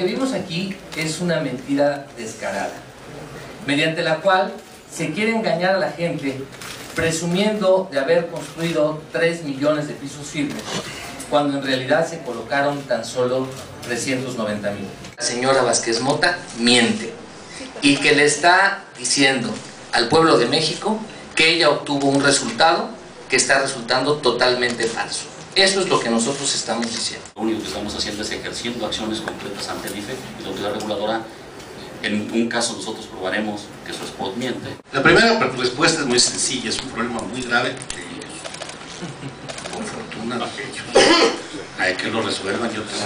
que vimos aquí es una mentira descarada, mediante la cual se quiere engañar a la gente presumiendo de haber construido 3 millones de pisos firmes, cuando en realidad se colocaron tan solo 390 mil. La señora Vázquez Mota miente y que le está diciendo al pueblo de México que ella obtuvo un resultado que está resultando totalmente falso. Eso es lo que nosotros estamos diciendo. Lo único que estamos haciendo es ejerciendo acciones concretas ante el IFE y la autoridad reguladora. En un caso nosotros probaremos que su spot miente. La primera respuesta es muy sencilla, es un problema muy grave que con fortuna hay que lo resuelvan y otros